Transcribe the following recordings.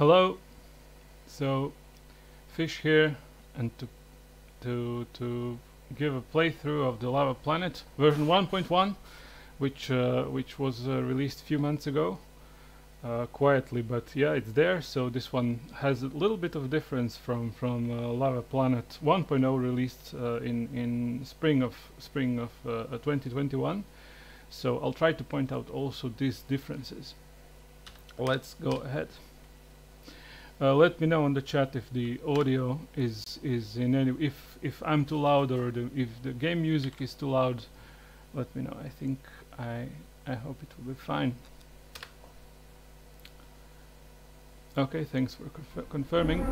Hello. So, fish here, and to to to give a playthrough of the Lava Planet version 1.1, which uh, which was uh, released a few months ago, uh, quietly, but yeah, it's there. So this one has a little bit of difference from from uh, Lava Planet 1.0 released uh, in in spring of spring of uh, 2021. So I'll try to point out also these differences. Let's go ahead. Uh, let me know in the chat if the audio is is in any if if I'm too loud or the, if the game music is too loud. Let me know. I think I I hope it will be fine. Okay, thanks for conf confirming.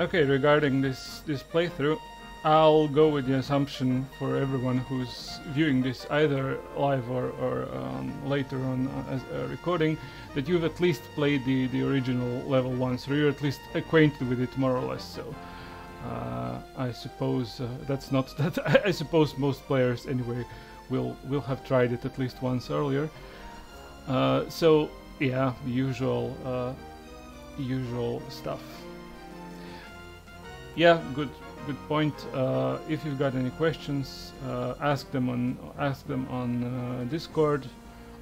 Okay, regarding this this playthrough, I'll go with the assumption for everyone who's viewing this either live or, or um, later on uh, as a recording that you've at least played the, the original level once or you're at least acquainted with it more or less so. Uh, I suppose uh, that's not that I suppose most players anyway will will have tried it at least once earlier. Uh, so yeah, usual uh, usual stuff. Yeah, good good point. Uh, if you've got any questions, uh, ask them on ask them on uh, Discord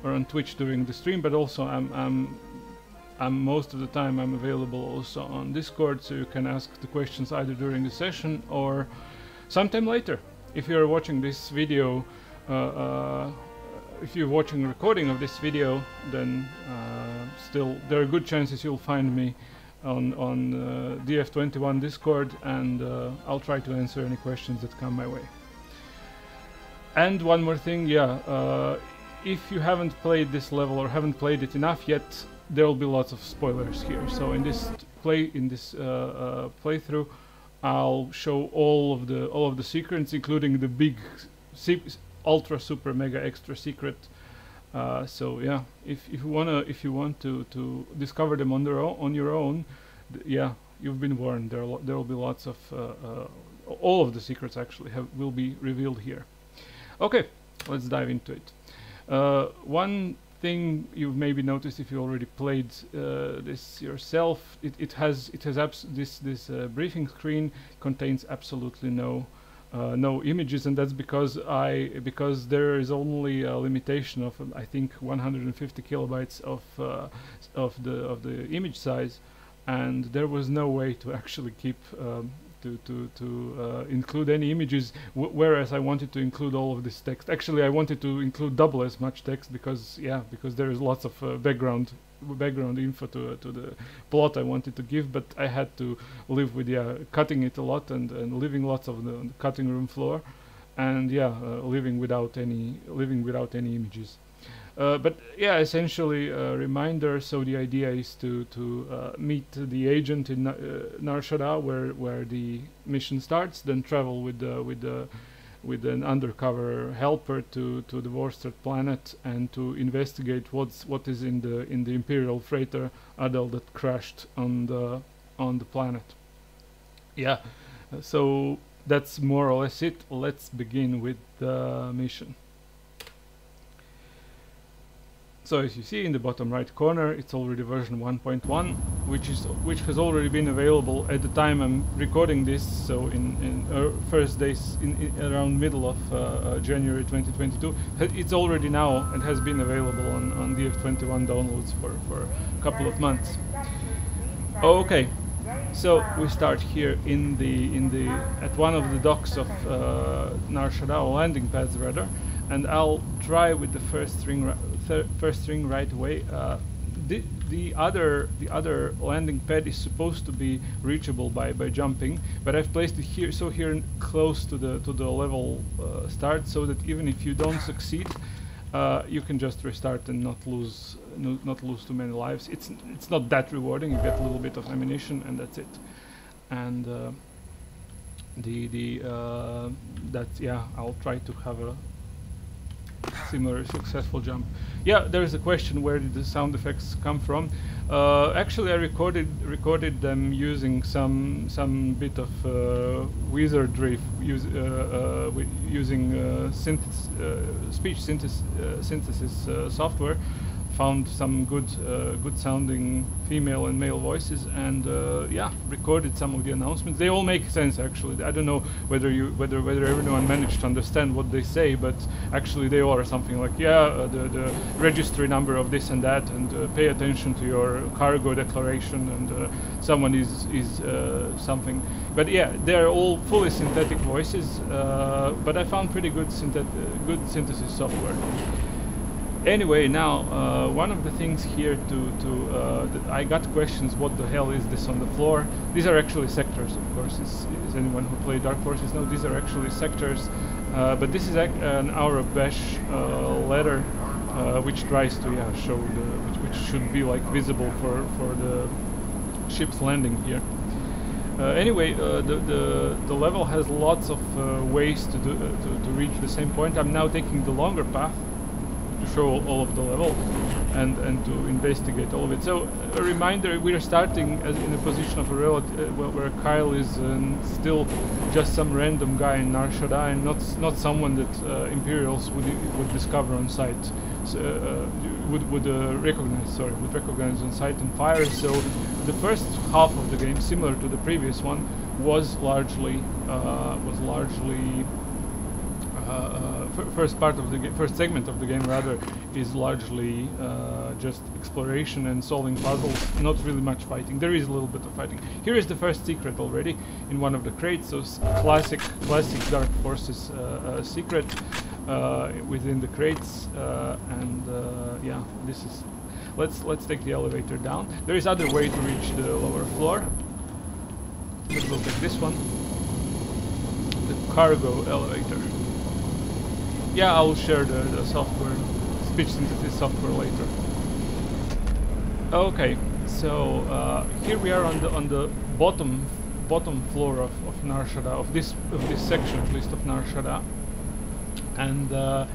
or on Twitch during the stream. But also, I'm I'm I'm most of the time I'm available also on Discord, so you can ask the questions either during the session or sometime later. If you're watching this video, uh, uh, if you're watching a recording of this video, then uh, still there are good chances you'll find me on on uh, DF21 Discord, and uh, I'll try to answer any questions that come my way. And one more thing, yeah, uh, if you haven't played this level or haven't played it enough yet, there will be lots of spoilers here. So in this play in this uh, uh, playthrough, I'll show all of the all of the secrets, including the big, ultra, super, mega, extra secret uh, so yeah, if if you wanna if you want to to discover them on their own, on your own, yeah, you've been warned. There there will be lots of uh, uh, all of the secrets actually have will be revealed here. Okay, let's dive into it. Uh, one thing you've maybe noticed if you already played uh, this yourself, it, it has it has this this briefing screen contains absolutely no uh, no images and that's because I because there is only a limitation of um, I think 150 kilobytes of uh, of the of the image size and there was no way to actually keep um, to to to uh, include any images whereas I wanted to include all of this text. Actually I wanted to include double as much text because yeah because there is lots of uh, background background info to to the plot I wanted to give, but I had to live with yeah cutting it a lot and and living lots of the, the cutting room floor, and yeah uh, living without any living without any images. Uh, but yeah, essentially a reminder. So the idea is to to uh, meet the agent in uh, Nar Shaddaa, where where the mission starts, then travel with the with the with an undercover helper to to the Vorstad planet and to investigate what's what is in the in the Imperial freighter Adel that crashed on the on the planet. Yeah, so that's more or less it. Let's begin with the mission. So as you see in the bottom right corner, it's already version 1.1, which is which has already been available at the time I'm recording this. So in, in uh, first days, in, in, around middle of uh, uh, January 2022, it's already now and has been available on, on DF21 downloads for for a couple of months. Okay, so we start here in the in the at one of the docks of uh, landing pads rather, and I'll try with the first string first string right away. Uh, the, the other the other landing pad is supposed to be reachable by by jumping, but I've placed it here so here close to the to the level uh, start, so that even if you don't succeed, uh, you can just restart and not lose no, not lose too many lives. It's it's not that rewarding. You get a little bit of ammunition and that's it. And uh, the the uh, that yeah, I'll try to have a similar successful jump. Yeah, there is a question where did the sound effects come from? Uh, actually, I recorded recorded them using some some bit of uh, wizardry, use, uh, uh using uh, synthesis, uh, speech synthesis, synthesis software found some good uh, good sounding female and male voices and uh, yeah recorded some of the announcements. They all make sense actually. I don't know whether you whether whether everyone managed to understand what they say but actually they are something like yeah uh, the, the registry number of this and that and uh, pay attention to your cargo declaration and uh, someone is is uh, something. But yeah they're all fully synthetic voices but i found pretty good synthet good synthesis software anyway, now uh, one of the things here to to uh, I got questions. What the hell is this on the floor? These are actually sectors, of course. Is, is anyone who played Dark Forces know these are actually sectors? Uh, but this is an Aurebesh uh, letter, uh, which tries to yeah show the which, which should be like visible for for the ship's landing here. Uh, anyway, uh, the, the, the level has lots of ways to, do, to, to reach the same point. I'm now taking the longer path to show all of the level and, and to investigate all of it. So a reminder, we are starting as in a position of a relative, uh, where Kyle is um, still just some random guy in Nar and not not someone that uh, Imperials would would discover on site, so, uh, would would uh, recognize. Sorry, would recognize on site and fire. So the first half of the game, similar to the previous one, was largely uh, was largely uh, first part of the first segment of the game rather, is largely uh, just exploration and solving puzzles. Not really much fighting. There is a little bit of fighting. Here is the first secret already in one of the crates. So classic, classic Dark Forces uh, secret within the crates, and yeah, this is. Let's let's take the elevator down. There is other way to reach the lower floor. But we'll take this one. The cargo elevator. Yeah, I'll share the, the software, speech synthesis software later. Okay, so uh, here we are on the on the bottom bottom floor of, of Nar Shaddaa, of this of this section at least of Nar Shaddaa. And uh,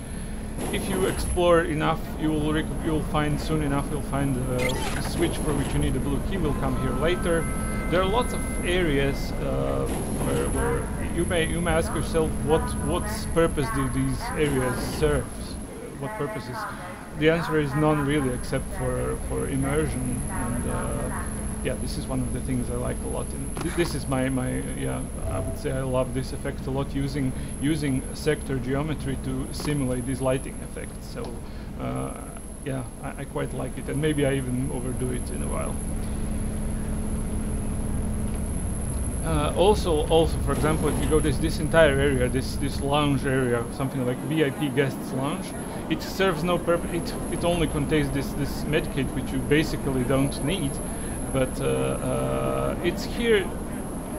if you explore enough, you will you'll find soon enough you'll find the switch for which you need a blue key. will come here later. There are lots of areas uh, where, where you may you may ask yourself what what purpose do these areas serve? What purposes? The answer is none really, except for for immersion and. Uh, yeah, this is one of the things I like a lot. And th this is my, my yeah, I would say I love this effect a lot using using sector geometry to simulate these lighting effects. So uh, yeah, I, I quite like it, and maybe I even overdo it in a while. Uh, also, also, for example, if you go this this entire area, this this lounge area, something like VIP guests lounge, it serves no purpose. It it only contains this this medkit, which you basically don't need, but uh, uh, it's here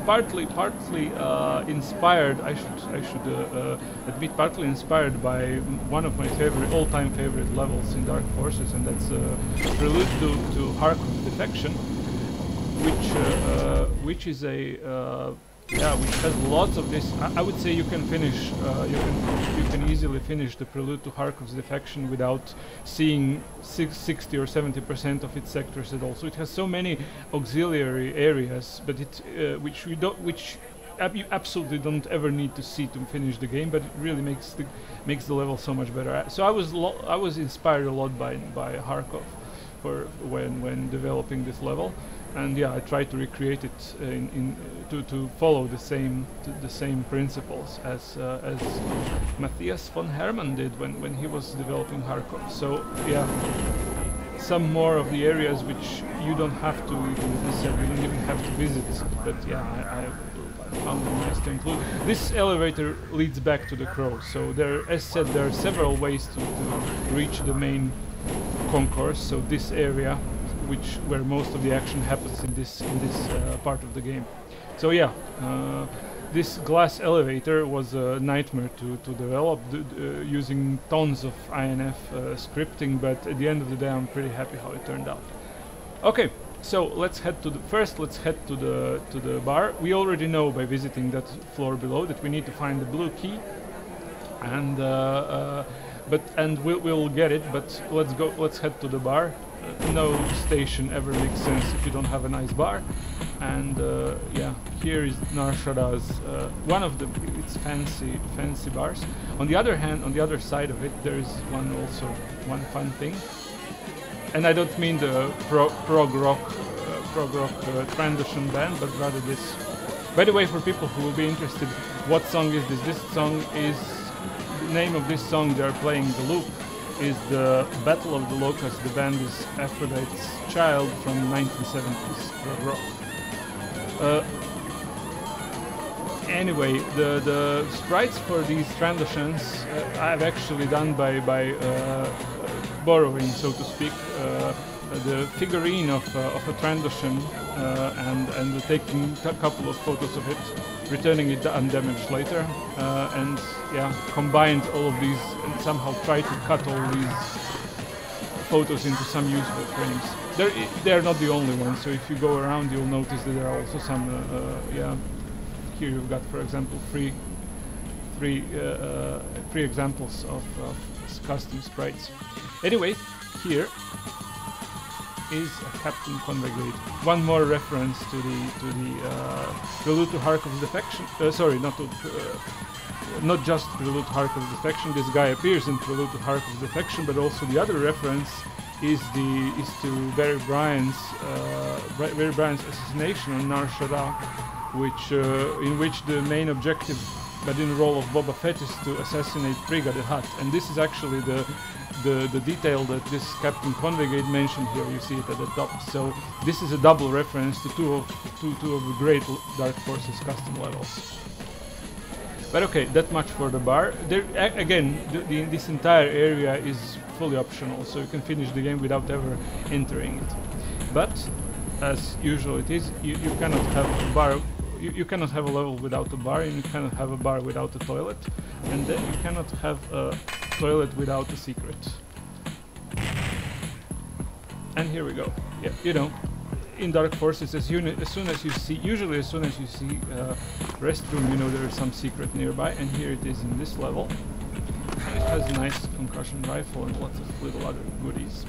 partly partly uh, inspired. I should I should uh, uh, admit partly inspired by one of my favorite all-time favorite levels in Dark Forces, and that's Prelude to to Harkov's Defection which uh, uh, which is a uh, yeah, which has lots of this. I, I would say you can finish, uh, you can you can easily finish the Prelude to Harkov's Defection without seeing six, 60 or 70 percent of its sectors at all. So it has so many auxiliary areas, but it uh, which we don't, which ab you absolutely don't ever need to see to finish the game, but it really makes the makes the level so much better. So I was I was inspired a lot by by Harkov for when when developing this level and yeah, I try to recreate it in, in to, to follow the same the same principles as uh, as Matthias von Herman did when, when he was developing Harkov. So yeah, some more of the areas which you don't have to necessarily you don't even have to visit. But yeah, I, I found it nice to include. This elevator leads back to the crow. So there, as said, there are several ways to, to reach the main concourse. So this area which where most of the action happens in this in this uh, part of the game. So yeah, uh, this glass elevator was a nightmare to, to develop uh, using tons of INF uh, scripting, but at the end of the day, I'm pretty happy how it turned out. Okay, so let's head to the first. Let's head to the to the bar. We already know by visiting that floor below that we need to find the blue key, and uh, but and we'll, we'll get it. But let's go. Let's head to the bar. No station ever makes sense if you don't have a nice bar. And uh, yeah, here is Nar Shaddaa's uh, one of the it's fancy fancy bars. On the other hand, on the other side of it, there is one also one fun thing. And I don't mean the pro, prog rock uh, prog rock uh, Trandoshan band, but rather this. By the way, for people who will be interested, what song is this? This song is the name of this song they are playing the loop is the Battle of the Locusts. The band is Aphrodite's Child from 1970s prog rock. Uh, anyway, the, the sprites for these Trandoshans uh, I've actually done by, by uh, borrowing, so to speak, uh, the figurine of, uh, of a Trandoshan uh, and, and taking a couple of photos of it, returning it undamaged later, uh, and yeah, combined all of these and somehow try to cut all these photos into some useful frames. They're, they're not the only ones, so if you go around you'll notice that there are also some, uh, uh, yeah, here you've got for example three, three, uh, uh, three examples of, of custom sprites. Anyway, here is a Captain Convegate. One more reference to the to the uh, Prelude to Harkov's Defection. Uh, sorry, not to, uh, not just Prelude to Harkov's Defection. This guy appears in Prelude to Harkov's Defection, but also the other reference is the is to Barry Bryan's uh, Barry Bryan's assassination on Nar Shaddaa, which uh, in which the main objective, but in the role of Boba Fett, is to assassinate Frigga the Hutt, and this is actually the the, the detail that this Captain Convegate mentioned here, you see it at the top. So this is a double reference to two of, two, two of the great Dark Forces custom levels. But okay, that much for the bar. There, again, the, the, this entire area is fully optional, so you can finish the game without ever entering it. But, as usual it is, you, you cannot have a bar you, you, cannot have a level without a bar, and you cannot have a bar without a toilet, and then you cannot have a toilet without a secret. And here we go. Yeah, you know, in Dark Forces, as, as soon as you see, usually as soon as you see uh, restroom, you know there is some secret nearby, and here it is in this level. It has a nice concussion rifle and lots of little other goodies.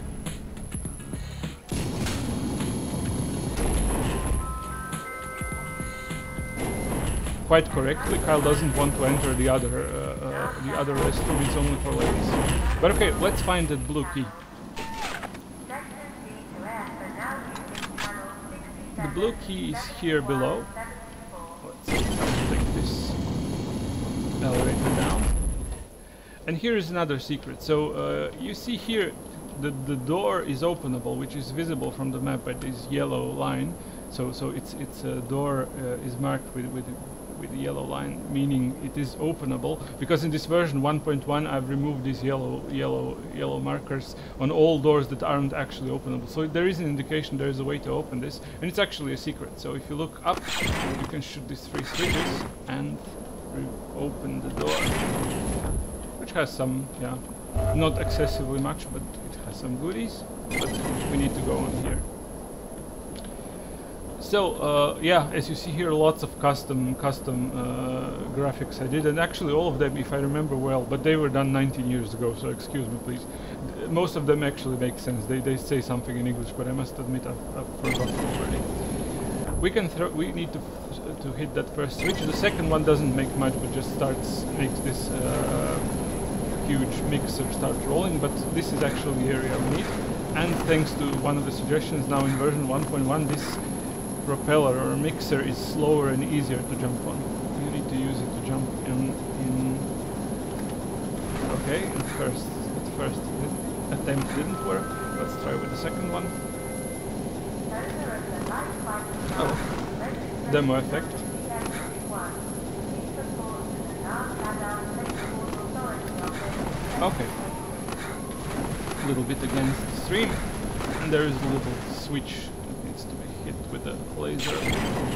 Quite correctly, Kyle doesn't want to enter the other uh, uh, the other restroom. It's only for ladies. But okay, let's find that blue key. The blue key is here below. Let's take this elevator down. And here is another secret. So uh, you see here the, the door is openable, which is visible from the map by this yellow line. So so it's it's a door uh, is marked with with with the yellow line, meaning it is openable. Because in this version 1.1, I've removed these yellow, yellow, yellow markers on all doors that aren't actually openable. So there is an indication there is a way to open this, and it's actually a secret. So if you look up, you can shoot these three switches and open the door, which has some, yeah, not excessively much, but it has some goodies. But we need to go on here. So uh, yeah, as you see here, lots of custom custom uh, graphics I did, and actually all of them, if I remember well, but they were done 19 years ago, so excuse me, please. Most of them actually make sense. They they say something in English, but I must admit I've, I've forgotten already. We can throw. We need to to hit that first switch. The second one doesn't make much, but just starts makes this uh, huge mixer start rolling. But this is actually the area we need. And thanks to one of the suggestions now in version 1.1, this propeller or mixer is slower and easier to jump on. You need to use it to jump in. in okay, at first, at first attempt didn't work. Let's try with the second one. Oh, demo effect. Okay. A little bit against the stream, and there is a little switch with a laser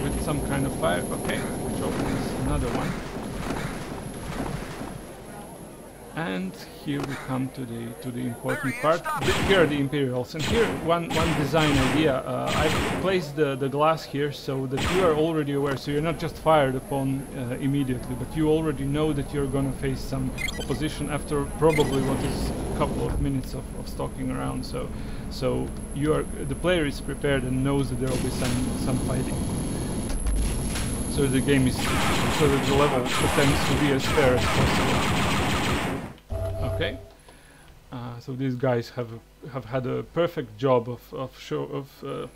with some kind of fire. Okay, which opens another one. And here we come to the to the important part. Here are the Imperials, and here one one design idea. Uh, I've placed the the glass here so that you are already aware. So you're not just fired upon uh, immediately, but you already know that you're going to face some opposition after probably what is a couple of minutes of, of stalking around. So so you are the player is prepared and knows that there will be some some fighting. So the game is so that the level pretends to be as fair as possible. Okay. Uh, so these guys have have had a perfect job of of show of uh,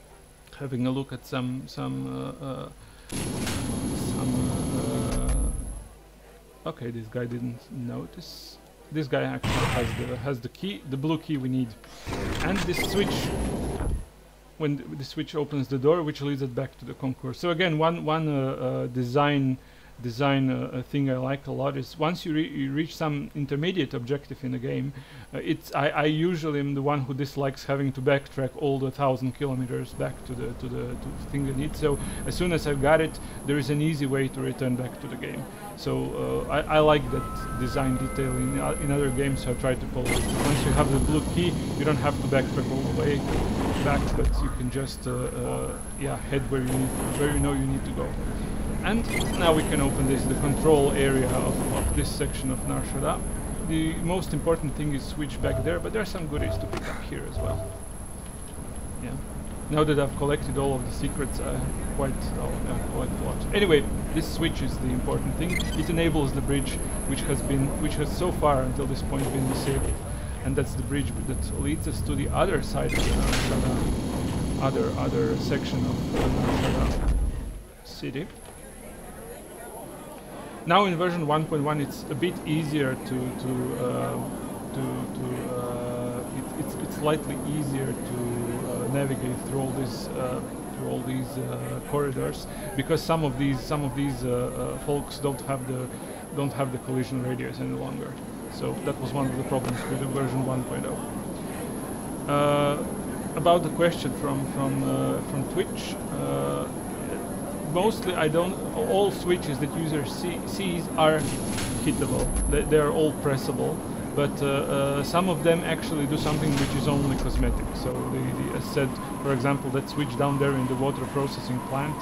having a look at some some uh, uh some. Uh, okay, this guy didn't notice. This guy actually has the has the key, the blue key we need, and this switch. When the switch opens the door, which leads it back to the concourse. So again, one one uh, design design uh, thing I like a lot is once you, re you, reach some intermediate objective in the game, uh, it's I, I, usually am the one who dislikes having to backtrack all the thousand kilometers back to the to the, to thing I need. So as soon as I've got it, there is an easy way to return back to the game. So uh, I, I, like that design detail in uh, in other games. I try to follow it. Once you have the blue key, you don't have to backtrack all the way back, but you can just uh, uh, yeah head where you need, where you know you need to go. And now we can open this, the control area of, of this section of Nar Shaddaa. The most important thing is switch back there, but there are some goodies to pick up here as well. Yeah. Now that I've collected all of the secrets, I quite oh, I've collected a lot. Anyway, this switch is the important thing. It enables the bridge, which has been, which has so far until this point been disabled, and that's the bridge that leads us to the other side of the other other section of the city. Now in version 1.1 it's a bit easier to to uh, to, to uh, it, it's it's slightly easier to uh, navigate through all these uh, through all these uh, corridors because some of these some of these uh, folks don't have the don't have the collision radius any longer. So that was one of the problems with the version 1.0. about the question from from from Twitch mostly I don't, all switches that user see, sees are hittable. They, they're all pressable, but uh, uh, some of them actually do something which is only cosmetic. So the, the, said, for example, that switch down there in the water processing plant,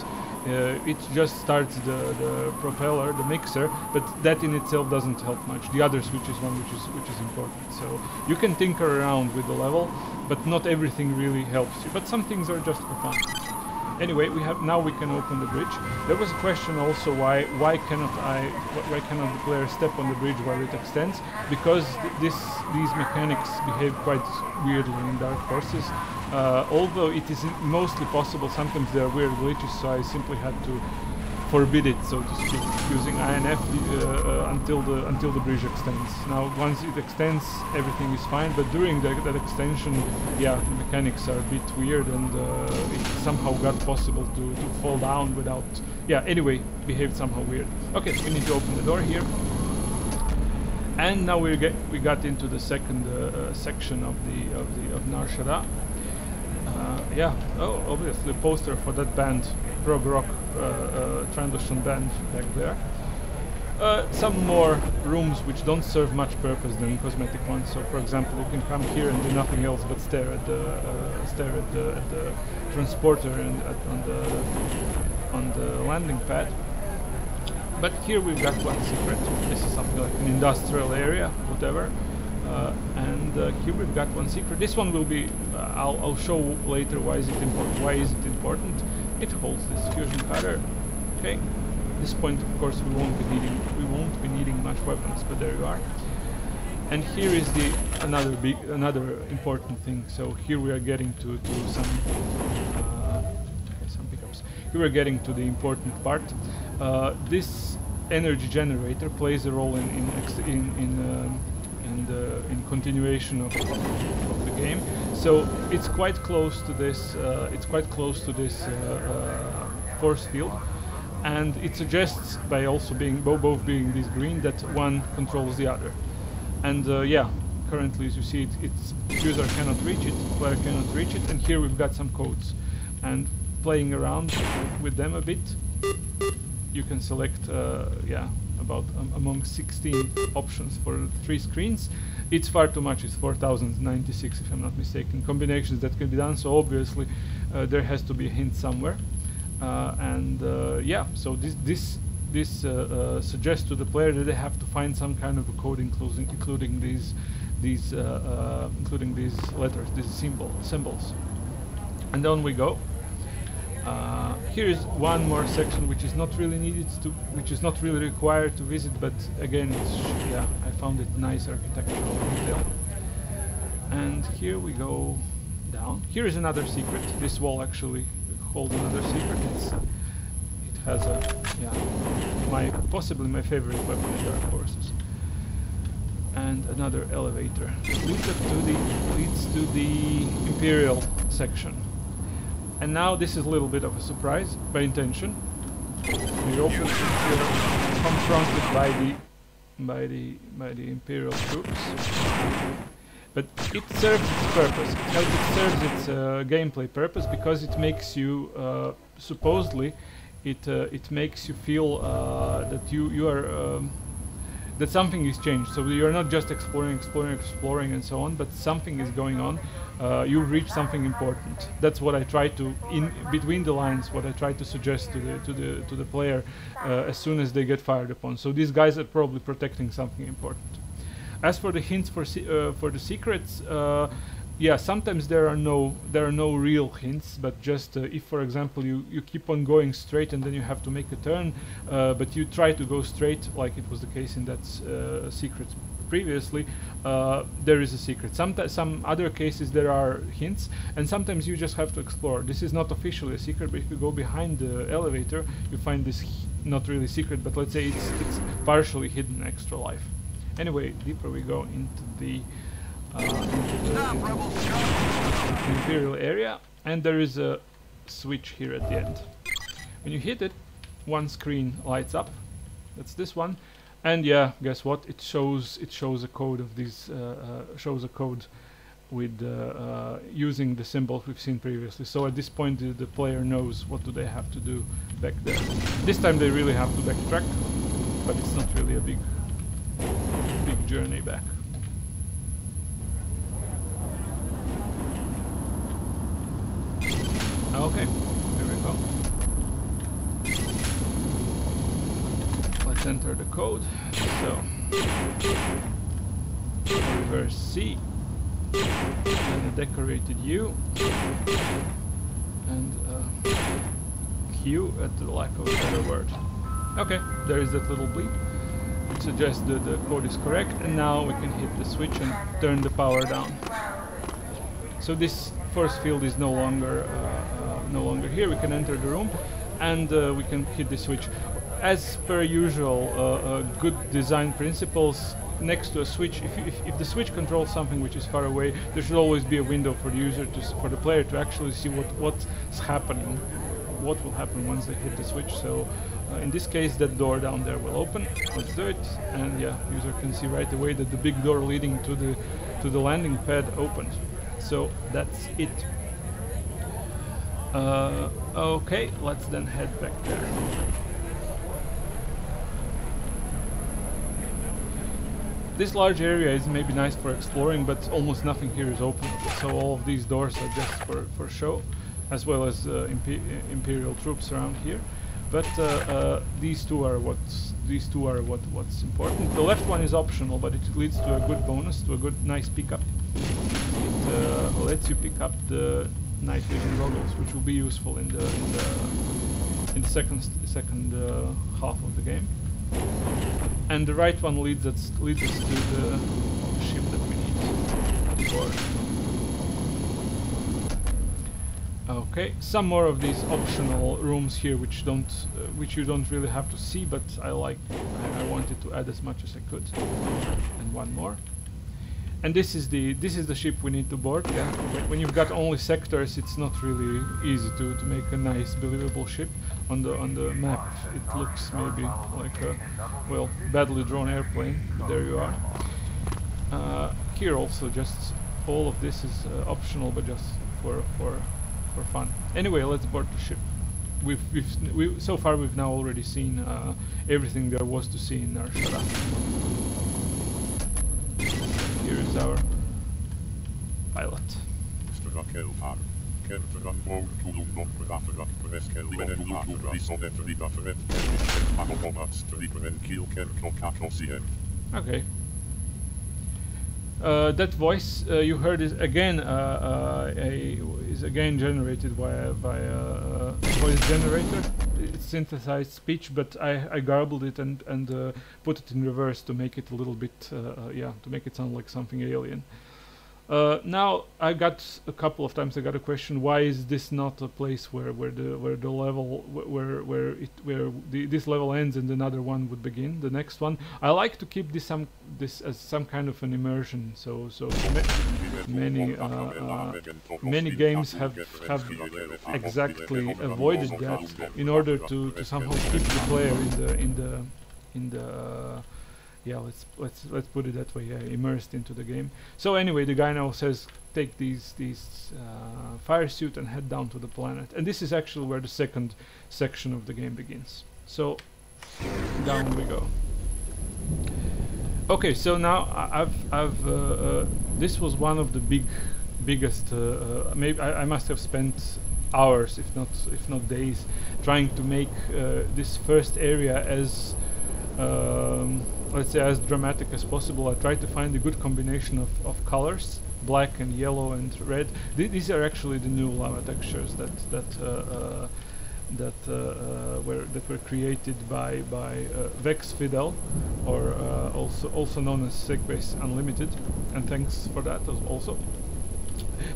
uh, it just starts the, the propeller, the mixer, but that in itself doesn't help much. The other switch is one which is which is important. So you can tinker around with the level, but not everything really helps you. But some things are just for fun. Anyway, we have now we can open the bridge. There was a question also why why cannot I why cannot the player step on the bridge while it extends? Because th this these mechanics behave quite weirdly in Dark Forces. Uh, although it is mostly possible, sometimes there are weird glitches, so I simply had to forbid it, so to speak, using INF uh, uh, until the until the bridge extends. Now, once it extends, everything is fine, but during the, that extension, yeah, the mechanics are a bit weird, and uh, it somehow got possible to, to fall down without, yeah. Anyway, behaved somehow weird. Okay, we need to open the door here. And now we get we got into the second uh, uh, section of the of the of Nar Shaddaa. Uh, yeah, oh, obviously poster for that band, prog rock uh, uh, Trandoshan band back there. Uh, some more rooms which don't serve much purpose than cosmetic ones. So, for example, you can come here and do nothing else but stare at the uh, stare at the, at the transporter and at, on the on the landing pad. But here we've got one secret. This is something like an industrial area, whatever. Uh, and uh, here we've got one secret. This one will be. I'll, I'll show later why is it important. Why is it important? It holds this fusion powder. Okay. At this point, of course, we won't be needing we won't be needing much weapons, but there you are. And here is the another big another important thing. So here we are getting to to some uh, some pickups. Here we're getting to the important part. Uh, this energy generator plays a role in in in, in um, in the in continuation of, of, of, the game. So it's quite close to this. Uh, it's quite close to this uh, uh, force field, and it suggests by also being both being this green that one controls the other. And uh, yeah, currently as you see, it, it's user cannot reach it, player cannot reach it, and here we've got some codes. And playing around with them a bit, you can select uh, yeah about um, among 16 options for three screens. It's far too much. It's 4096 if I'm not mistaken. Combinations that can be done. So obviously uh, there has to be a hint somewhere. Uh, and uh, yeah, so this this this uh, uh, suggests to the player that they have to find some kind of a code including including these these including these letters, these symbol symbols. And on we go. Uh, here is one more section which is not really needed to, which is not really required to visit, but again, yeah, I found it nice architectural detail. And here we go down. Here is another secret. This wall actually holds another secret. It's, it has a, yeah, my possibly my favorite weapon in Dark Forces. And another elevator. Leads to the leads to the Imperial section. And now this is a little bit of a surprise, by intention. We open confronted by the by the by the Imperial troops. But it serves its purpose. It serves its uh, gameplay purpose because it makes you uh, supposedly it uh, it makes you feel uh, that you you are um, that something is changed. So you're not just exploring, exploring, exploring, and so on, but something is going on. Uh, you reach something important. That's what I try to, in between the lines, what I try to suggest to the to the to the player uh, as soon as they get fired upon. So these guys are probably protecting something important. As for the hints for uh, for the secrets, uh, yeah, sometimes there are no there are no real hints, but just uh, if, for example, you you keep on going straight and then you have to make a turn, uh, but you try to go straight, like it was the case in that secret previously, uh, there is a secret. Some some other cases there are hints, and sometimes you just have to explore. This is not officially a secret, but if you go behind the elevator, you find this not really secret, but let's say it's it's partially hidden extra life. Anyway, deeper we go into the uh, into the Imperial area and there is a switch here at the end. When you hit it, one screen lights up. That's this one. And yeah, guess what? It shows it shows a code of these uh, uh, shows a code with uh, using the symbols we've seen previously. So at this point, the, the, player knows what do they have to do back there. This time they really have to backtrack, but it's not really a big big journey back. Okay, here we go. Enter the code. So, reverse C, and a decorated U, and uh, Q at the lack of a better word. Okay, there is that little bleep. It suggests that the code is correct, and now we can hit the switch and turn the power down. So this force field is no longer uh, no longer here. We can enter the room and uh, we can hit the switch. As per usual, uh, uh, good design principles, next to a switch, if, if, if, the switch controls something which is far away, there should always be a window for the user, to, for the player to actually see what, what's happening, what will happen once they hit the switch. So uh, in this case, that door down there will open. Let's do it, and yeah, user can see right away that the big door leading to the to the landing pad opened. So that's it. Uh, okay, let's then head back there. This large area is maybe nice for exploring, but almost nothing here is open. So all of these doors are just for, for show, as well as uh, impe Imperial troops around here. But uh, uh, these two are what's these two are what what's important. The left one is optional, but it leads to a good bonus, to a good nice pickup. It uh, lets you pick up the night vision goggles, which will be useful in the in the, in the second second uh, half of the game. And the right one leads us leads us to the ship that we need. Okay, some more of these optional rooms here, which don't, uh, which you don't really have to see, but I like, I, I wanted to add as much as I could. And one more. And this is the this is the ship we need to board. Yeah. When you've got only sectors, it's not really easy to, to make a nice, believable ship. On the on the map, it looks maybe like a well badly drawn airplane. But there you are. Uh, here also, just all of this is uh, optional, but just for for for fun. Anyway, let's board the ship. we've, we've we, so far we've now already seen uh, everything there was to see in Nar Shaddaa. Our pilot. Okay. Uh, that voice uh, you heard is again uh, uh a, is again generated via via uh, voice generator. Synthesized speech, but I, I garbled it and and uh, put it in reverse to make it a little bit yeah to make it sound like something alien. Uh, now I got a couple of times I got a question why is this not a place where where the where the level where where it where the, this level ends and another one would begin the next one? I like to keep this some this as some kind of an immersion so so ma many uh, uh, many games have have exactly avoided that in order to to somehow keep the player in the in the in the yeah, let's let's let's put it that way, yeah, immersed into the game. So anyway, the guy now says take these these uh, fire suit and head down to the planet, and this is actually where the second section of the game begins. So down we go. Okay, so now I've I've uh, uh, this was one of the big biggest uh, uh, maybe I, I, must have spent hours if not if not days trying to make uh, this first area as um, let's say as dramatic as possible. I try to find a good combination of, of colors, black and yellow and red. Th these are actually the new lava textures that that uh, uh, that uh, uh were that were created by by uh, Vex Fidel, or uh, also also known as Segbase Unlimited, and thanks for that also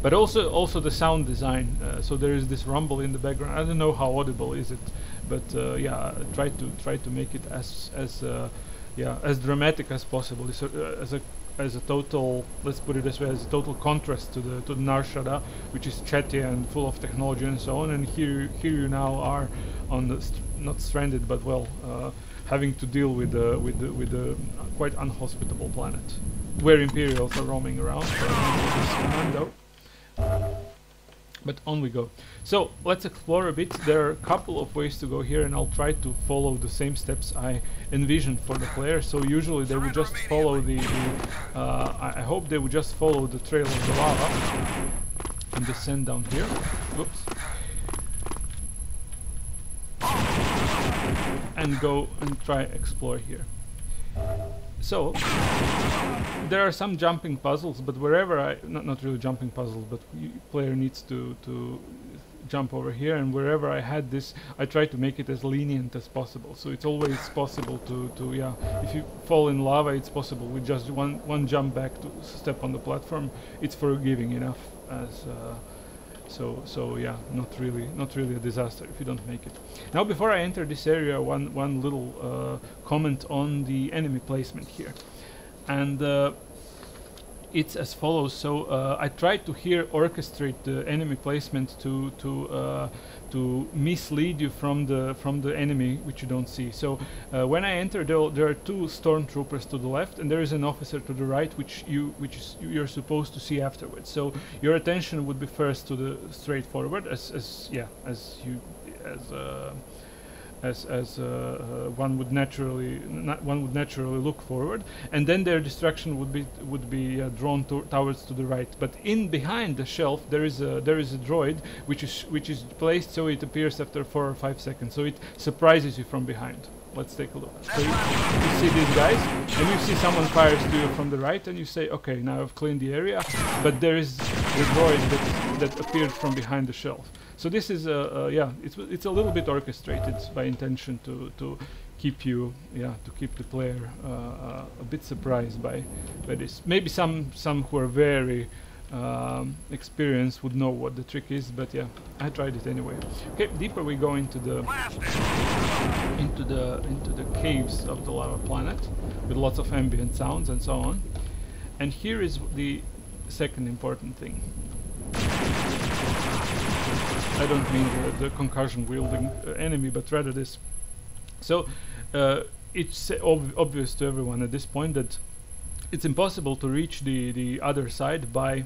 but also also the sound design. So there is this rumble in the background. I don't know how audible is it, but yeah, try to try to make it as as yeah as dramatic as possible. Uh, as a as a total let's put it this way as a total contrast to the to the Nar Shaddaa which is chatty and full of technology and so on. And here here you now are on the st not stranded but well uh, having to deal with the with the with the quite unhospitable planet where Imperials are roaming around. But on we go. So let's explore a bit. There are a couple of ways to go here and I'll try to follow the same steps I envisioned for the player. So usually they would just follow the, the uh, I hope they would just follow the trail of the lava and descend down here. Whoops. And go and try explore here. So, there are some jumping puzzles, but wherever I, not, not really jumping puzzles, but player needs to, to jump over here, and wherever I had this, I try to make it as lenient as possible. So it's always possible to, to yeah, if you fall in lava, it's possible with just one, one jump back to step on the platform. It's forgiving enough as uh, so so yeah not really not really a disaster if you don't make it now before I enter this area one one little uh, comment on the enemy placement here and uh, it's as follows. So uh, I tried to here orchestrate the enemy placement to to uh, to mislead you from the from the enemy which you don't see. So uh, when I enter, there, there, are two stormtroopers to the left, and there is an officer to the right, which you which is you're supposed to see afterwards. So your attention would be first to the straightforward, as as yeah as you as uh, as as uh, uh, one would naturally one would naturally look forward, and then their distraction would be would be uh, drawn to towards to the right. But in behind the shelf there is a there is a droid which is which is placed so it appears after four or five seconds, so it surprises you from behind. Let's take a look. So you, you see these guys, and you see someone fires to you from the right, and you say, okay, now I've cleaned the area, but there is the droid that, that appeared from behind the shelf. So this is a, uh, yeah, it's it's a little bit orchestrated by intention to to keep you yeah to keep the player uh, uh, a bit surprised by by this. Maybe some some who are very um, experienced would know what the trick is, but yeah, I tried it anyway. Okay, deeper we go into the into the into the caves of the lava planet with lots of ambient sounds and so on. And here is the second important thing. I don't mean the, the concussion wielding uh, enemy, but rather this. So uh, it's ob obvious to everyone at this point that it's impossible to reach the the other side by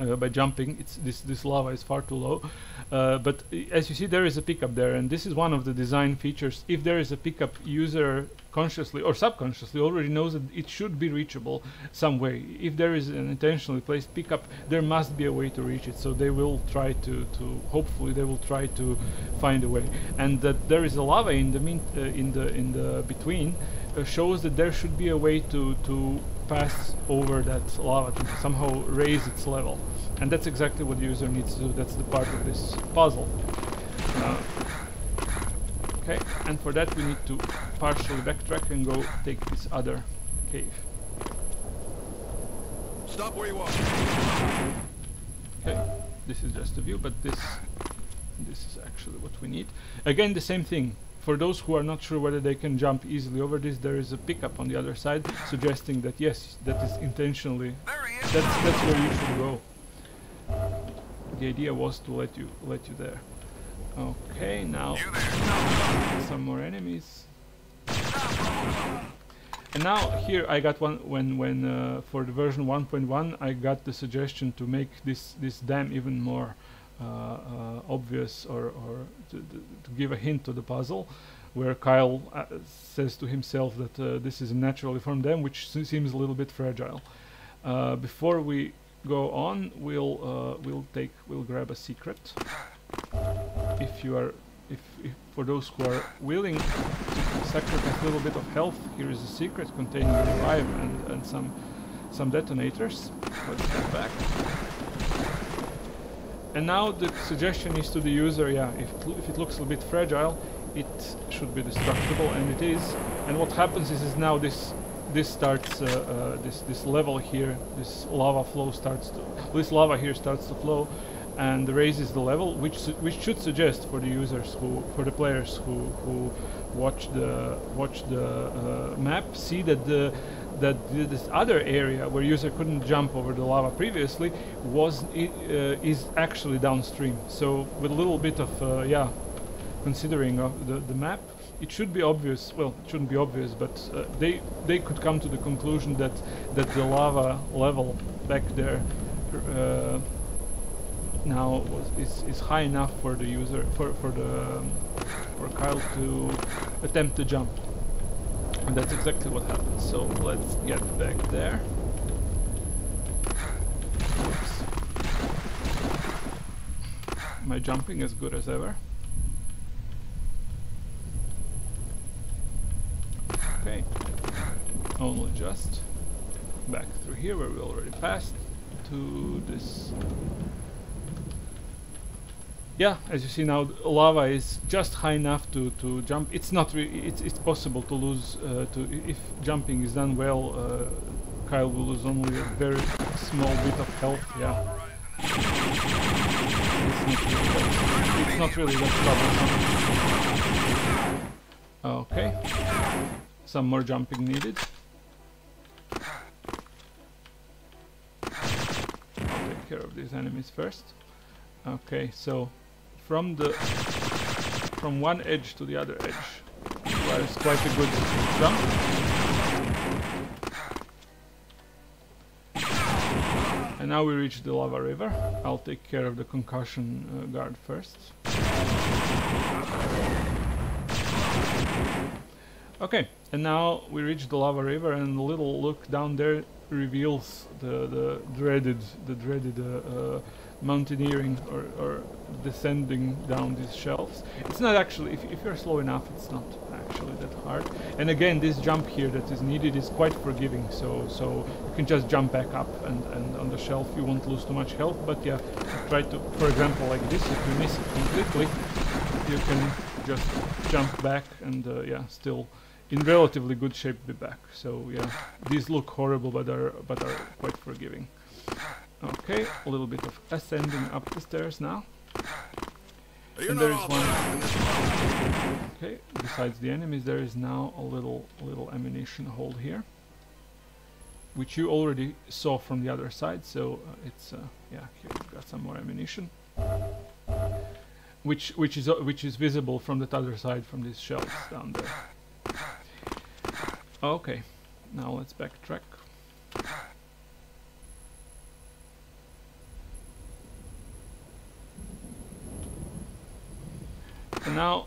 uh, by jumping. It's this this lava is far too low, uh, but as you see, there is a pickup there, and this is one of the design features. If there is a pickup, user consciously or subconsciously already knows that it should be reachable some way. If there is an intentionally placed pickup, there must be a way to reach it. So they will try to to hopefully they will try to find a way, and that there is a lava in the mean uh, in the in the between uh, shows that there should be a way to to pass over that lava to somehow raise its level. And that's exactly what the user needs to do. That's the part of this puzzle. Uh, okay, and for that we need to partially backtrack and go take this other cave. Stop where you are. Okay, this is just a view, but this this is actually what we need. Again, the same thing for those who are not sure whether they can jump easily over this, there is a pickup on the other side suggesting that yes, that is intentionally, that's, that's where you should go. The idea was to let you let you there. Okay, now some more enemies. And now here I got one when when uh, for the version 1.1 I got the suggestion to make this this dam even more obvious or, or to, to, give a hint to the puzzle where Kyle uh, says to himself that uh, this is naturally formed dam which seems a little bit fragile. Uh, before we go on we'll uh, we'll take we'll grab a secret. If you are if, if, for those who are willing to sacrifice a little bit of health here is a secret containing revive and, and some some detonators. Let's get back and now the suggestion is to the user, yeah, if, if it looks a bit fragile, it should be destructible, and it is. And what happens is, is now this this starts uh, uh, this this level here, this lava flow starts to this lava here starts to flow, and raises the level, which which should suggest for the users who for the players who who watch the watch the uh, map see that the that this other area where user couldn't jump over the lava previously was uh, is actually downstream. So with a little bit of uh, yeah, considering of the the map, it should be obvious. Well, it shouldn't be obvious, but uh, they they could come to the conclusion that that the lava level back there uh, now is is high enough for the user for for the um, for Kyle to attempt to jump. And that's exactly what happened. So let's get back there. Oops. My jumping is good as ever. Okay. Only just back through here where we already passed to this yeah, as you see now, lava is just high enough to, to jump. It's not it's, it's possible to lose, uh, to if jumping is done well, uh, Kyle will lose only a very small bit of health, yeah. It's not really, that troublesome. Okay. Some more jumping needed. Take care of these enemies first. Okay, so from the from one edge to the other edge requires quite a good jump. And now we reach the lava river. I'll take care of the concussion uh, guard first. Okay, and now we reach the lava river and a little look down there reveals the, the dreaded the dreaded uh, uh, mountaineering or, or, descending down these shelves. It's not actually, if, if, you're slow enough, it's not actually that hard. And again, this jump here that is needed is quite forgiving, so so you can just jump back up and, and on the shelf you won't lose too much health, but yeah, try to, for example, like this, if you miss it completely, you can just jump back and uh, yeah, still in relatively good shape be back. So yeah, these look horrible, but are but are quite forgiving. Okay, a little bit of ascending up the stairs now. and there is one. Okay, besides the enemies, there is now a little little ammunition hold here, which you already saw from the other side. So uh, it's uh, yeah, here we've got some more ammunition, which which is uh, which is visible from the other side from these shelves down there. Okay, now let's backtrack. Now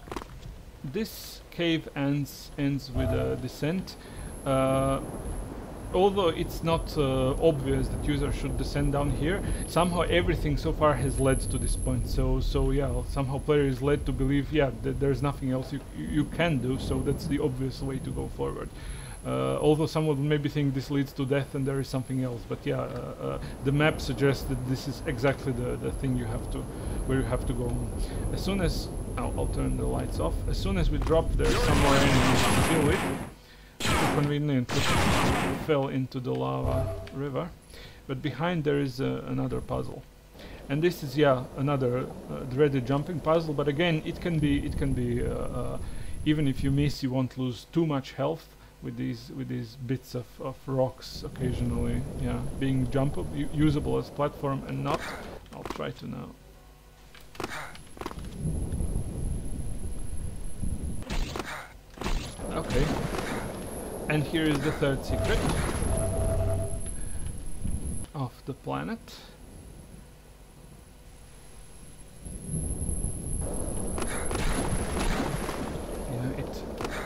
this cave ends ends with a descent. Uh, although it's not uh, obvious that users should descend down here, somehow everything so far has led to this point. So, so yeah, somehow player is led to believe, yeah, that there's nothing else you you can do. So that's the obvious way to go forward. Uh, although someone maybe think this leads to death and there is something else, but yeah, uh, uh, the map suggests that this is exactly the, the thing you have to, where you have to go. As soon as, oh, I'll turn the lights off. As soon as we drop, there's some more enemies to deal with. Conveniently fell into the lava river, but behind there is uh, another puzzle. And this is yeah another uh, dreaded jumping puzzle, but again it can be it can be uh, even if you miss, you won't lose too much health with these with these bits of, of rocks occasionally yeah being jumpable usable as platform and not I'll try to now okay. And here is the third secret of the planet.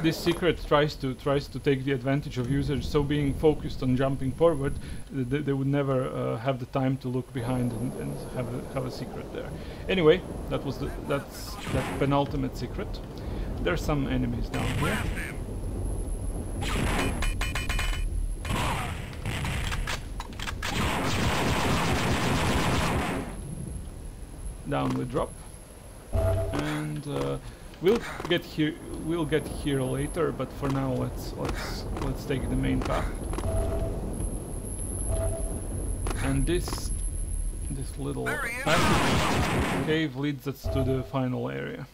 This secret tries to tries to take the advantage of users so being focused on jumping forward th they would never uh, have the time to look behind and, and have a, have a secret there. Anyway that was the that's that penultimate secret there's some enemies down here down we drop and uh, We'll get here. We'll get here later, but for now, let's let's let's take the main path. And this this little passage cave leads us to the final area.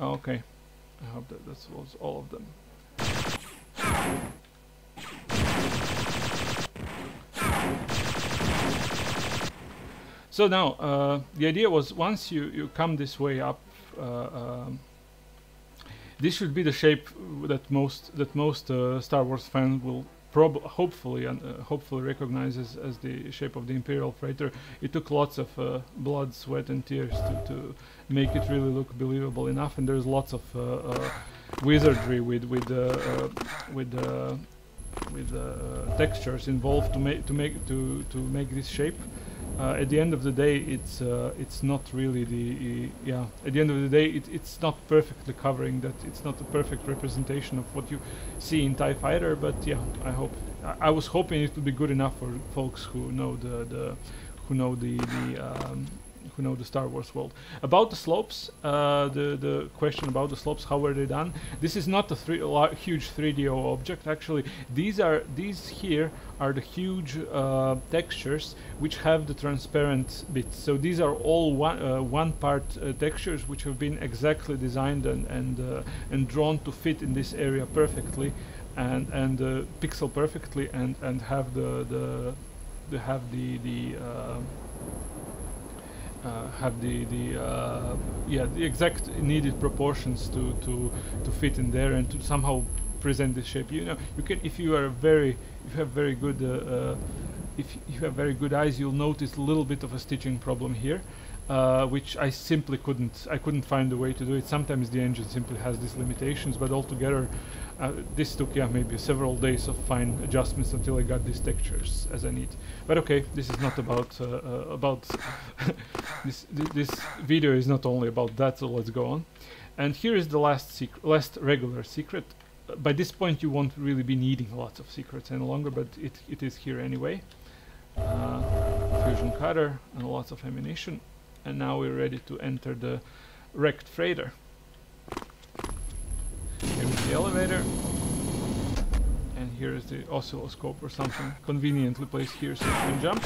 Okay, I hope that this was all of them. So now, uh, the idea was once you, you come this way up, uh, um, this should be the shape that most that most uh, Star Wars fans will prob hopefully and uh, hopefully recognize as, as the shape of the Imperial freighter. It took lots of uh, blood, sweat, and tears to, to make it really look believable enough, and there's lots of uh, wizardry with with with with textures involved to make to make to to make this shape uh, at the end of the day, it's uh, it's not really the yeah. At the end of the day, it, it's not perfectly covering that. It's not a perfect representation of what you see in Tie Fighter. But yeah, I hope I, I was hoping it would be good enough for folks who know the the who know the the um, who know the Star Wars world. About the slopes, uh, the the question about the slopes, how were they done? This is not a, three, huge 3D object. Actually, these are these here are the huge uh, textures which have the transparent bits. So these are all one uh, one part uh, textures which have been exactly designed and and uh, and drawn to fit in this area perfectly, and and uh, pixel perfectly, and and have the the, the have the the uh, have the the uh, yeah the exact needed proportions to to to fit in there and to somehow present the shape. You know, you can if you are very if you have very good uh, if you have very good eyes, you'll notice a little bit of a stitching problem here. Uh, which I simply couldn't I couldn't find a way to do it. Sometimes the engine simply has these limitations, but altogether uh, this took yeah maybe several days of fine adjustments until I got these textures as I need. But okay, this is not about uh, uh about this. Th this video is not only about that. So let's go on. And here is the last secret, last regular secret. Uh, by this point, you won't really be needing lots of secrets any longer, but it it is here anyway. Uh, fusion cutter and lots of ammunition. And now we're ready to enter the wrecked freighter Here's the elevator. And here is the oscilloscope or something conveniently placed here so you can jump.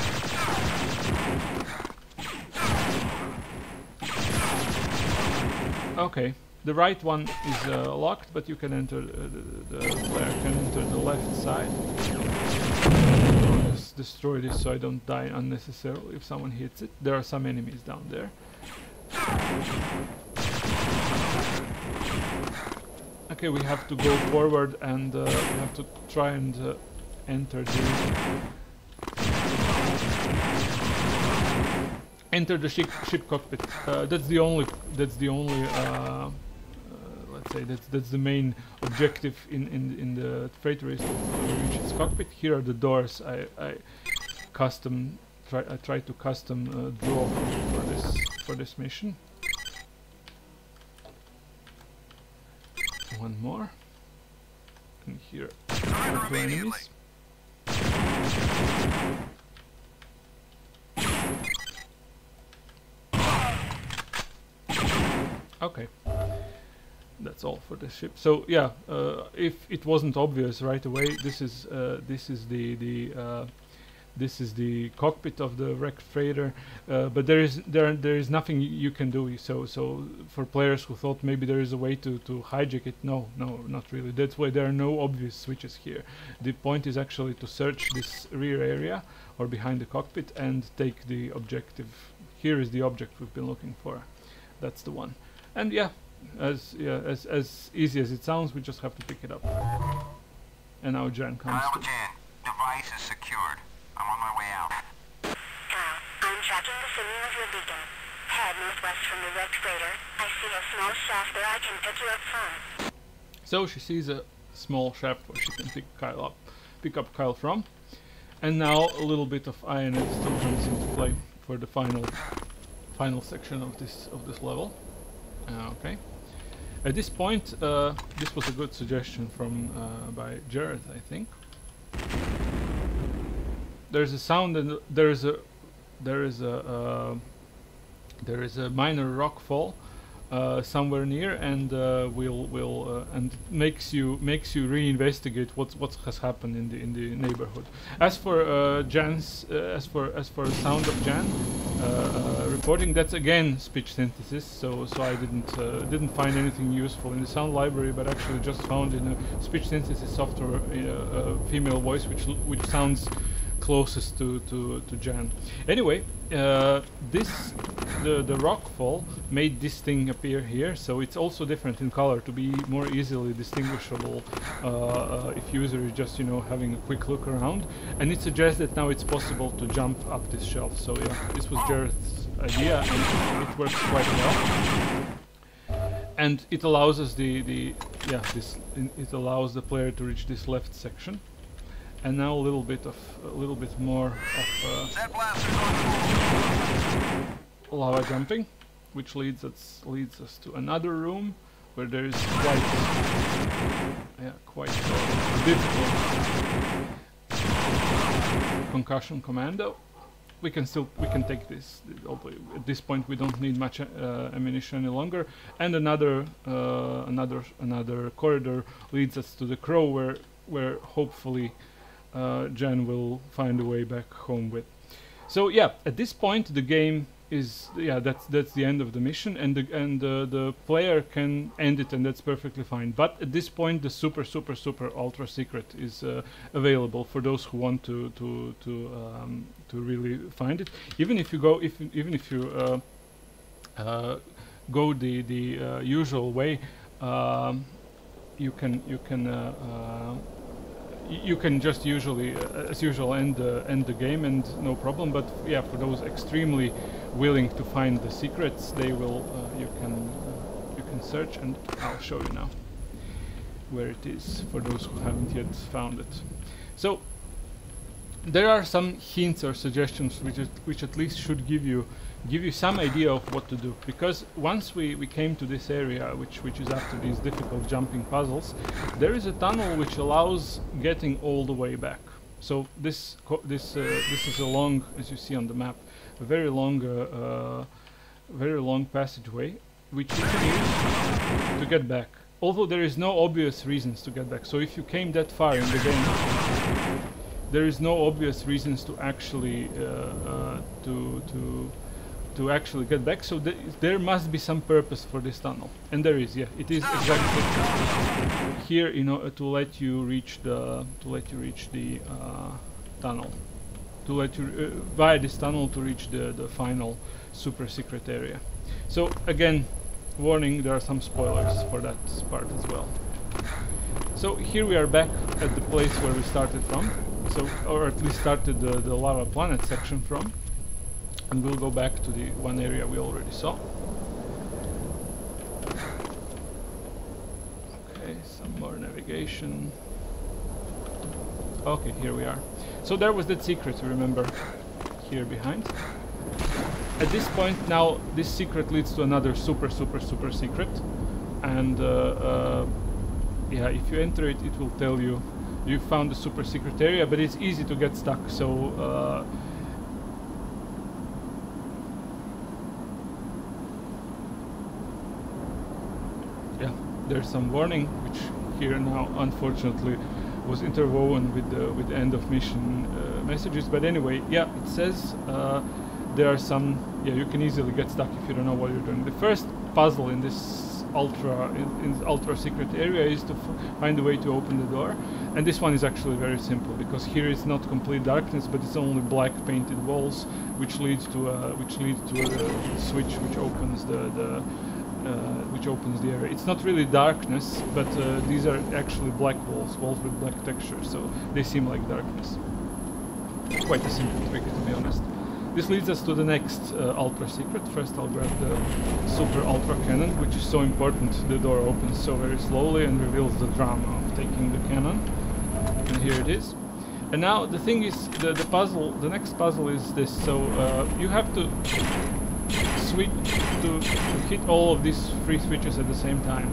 Okay, the right one is uh, locked, but you can enter, uh, the, the, player can enter the left side. Destroy this so I don't die unnecessarily if someone hits it. There are some enemies down there. Okay, we have to go forward and uh, we have to try and uh, enter the enter the ship, ship cockpit. Uh, that's the only that's the only say that's that's the main objective in in in the freighter is to reach its cockpit. Here are the doors. I I custom try I try to custom uh, draw for this for this mission. One more. And here two enemies. Okay. That's all for the ship. So yeah, uh, if it wasn't obvious right away, this is uh, this is the the uh, this is the cockpit of the wrecked freighter. Uh, but there is there there is nothing you can do. So so for players who thought maybe there is a way to to hijack it, no no not really. That's why there are no obvious switches here. The point is actually to search this rear area or behind the cockpit and take the objective. Here is the object we've been looking for. That's the one. And yeah, as yeah as as easy as it sounds, we just have to pick it up. And now Jan comes. Kyle Jan, device is secured. I'm on my way out. Kyle, I'm tracking the signal of your beacon. Head northwest from the wrecked freighter. I see a small shaft there I can pick you up from. So she sees a small shaft where she can pick Kyle up, pick up Kyle from, and now a little bit of INF still comes into play for the final, final section of this of this level. Uh, okay. At this point, uh, this was a good suggestion from uh, by Jared, I think. There's a sound and there is a there is a uh, there is a minor rock fall uh, somewhere near, and uh, will will uh, and makes you makes you reinvestigate what what has happened in the in the neighborhood. As for Jan's as for as for sound of Jan uh, uh, reporting, that's again speech synthesis. So so I didn't uh, didn't find anything useful in the sound library, but actually just found in a speech synthesis software uh, a female voice which which sounds closest to, to, to Jan. Anyway, uh, this the the rock fall made this thing appear here, so it's also different in color to be more easily distinguishable uh, uh, if user is just you know having a quick look around. And it suggests that now it's possible to jump up this shelf. So yeah, this was Jared's idea, and it works quite well and it allows us the the yeah this it allows the player to reach this left section and now a little bit of a little bit more of uh, lava jumping which leads us leads us to another room where there is quite yeah quite difficult concussion commando. We can still we can take this. Although at this point we don't need much uh, ammunition any longer. And another uh, another another corridor leads us to the crow where where hopefully uh, Jan will find a way back home with. So yeah at this point the game is yeah that's that's the end of the mission and the and uh, the player can end it and that's perfectly fine. But at this point the super super super ultra secret is uh, available for those who want to to to um, to really find it. Even if you go if even if you uh, uh, go the the uh, usual way um, you can you can uh, uh, you can just usually uh, as usual end the end the game and no problem. But yeah for those extremely willing to find the secrets they will uh, you can uh, you can search and I'll show you now where it is for those who haven't yet found it. So there are some hints or suggestions which is, which at least should give you give you some idea of what to do. Because once we, we came to this area which which is after these difficult jumping puzzles there is a tunnel which allows getting all the way back. So this this uh, this is a long as you see on the map a very long uh, uh, very long passageway which you can use to get back. Although there is no obvious reasons to get back. So if you came that far in the game there is no obvious reasons to actually uh, uh, to to to actually get back. So th- there must be some purpose for this tunnel, and there is. Yeah, it is exactly here. You know, uh, to let you reach the to let you reach the uh, tunnel, to let you uh, via this tunnel to reach the the final super secret area. So again, warning: there are some spoilers for that part as well. So here we are back at the place where we started from. So, or at least started the, the lava planet section from. And we'll go back to the one area we already saw. Okay, some more navigation. Okay, here we are. So there was that secret, remember, here behind. At this point now, this secret leads to another super, super, super secret. And uh, uh, yeah, if you enter it, it will tell you you found the super secret area, but it's easy to get stuck. So uh, yeah, there's some warning, which here now unfortunately was interwoven with the with end of mission uh, messages. But anyway, yeah, it says uh, there are some. Yeah, you can easily get stuck if you don't know what you're doing. The first puzzle in this ultra in, in ultra secret area is to find a way to open the door and this one is actually very simple because here it's not complete darkness but it's only black painted walls which leads to a which leads to a switch which opens the, the which opens the area. It's not really darkness, but uh, these are actually black walls, walls with black texture, so they seem like darkness. Quite a simple trick, to be honest. This leads us to the next uh, ultra secret. First I'll grab the super ultra cannon, which is so important. The door opens so very slowly and reveals the drama of taking the cannon. And here it is. And now the thing is, the, the puzzle, the next puzzle is this. So uh, you have to switch to, hit all of these three switches at the same time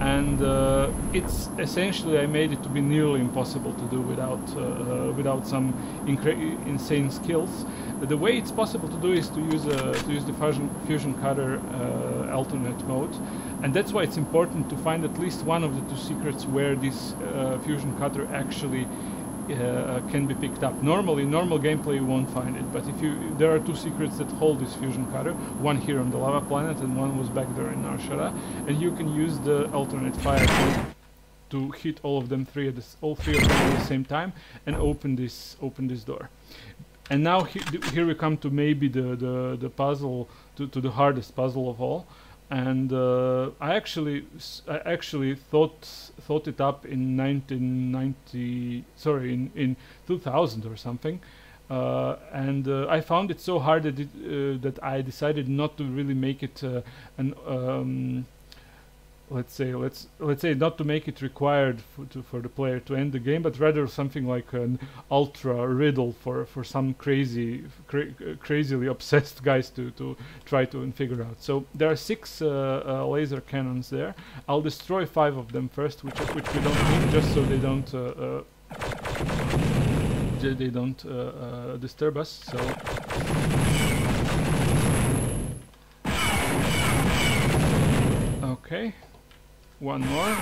and uh, it's essentially I made it to be nearly impossible to do without uh, uh, without some insane skills. The way it's possible to do is to use a, to use the fusion, fusion cutter uh, alternate mode, and that's why it's important to find at least one of the two secrets where this uh, fusion cutter actually uh, can be picked up. Normally, normal gameplay you won't find it, but if you, there are two secrets that hold this fusion cutter. One here on the lava planet, and one was back there in Nar Shaddaa, and you can use the alternate fire to hit all of them three at this, all three of them at the same time and open this open this door. And now he, here we come to maybe the the, the puzzle to, to the hardest puzzle of all and uh, I actually I actually thought thought it up in 1990 sorry in in 2000 or something. Uh, and uh, I found it so hard that it, uh, that I decided not to really make it uh, an um, let's say let's let's say not to make it required for, to, for the player to end the game but rather something like an ultra riddle for for some crazy cra crazily obsessed guys to to try to figure out. So there are six uh, uh, laser cannons there. I'll destroy five of them first which which we don't need just so they don't uh, uh they don't uh, uh, disturb us so. Okay one more.